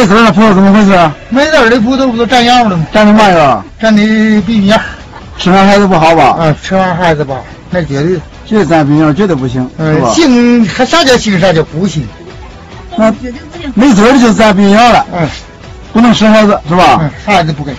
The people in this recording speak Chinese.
没籽儿的葡萄怎么回事？没籽儿的葡萄不都粘样了吗？占的嘛呀？粘的避孕药。吃完孩子不好吧？嗯，吃完孩子不好，那绝对。这粘避孕药绝对不行，是吧？行，还啥叫行？啥叫不行？那没籽儿的就蘸避孕药了。嗯，不能生孩子，是吧？嗯，孩子不给。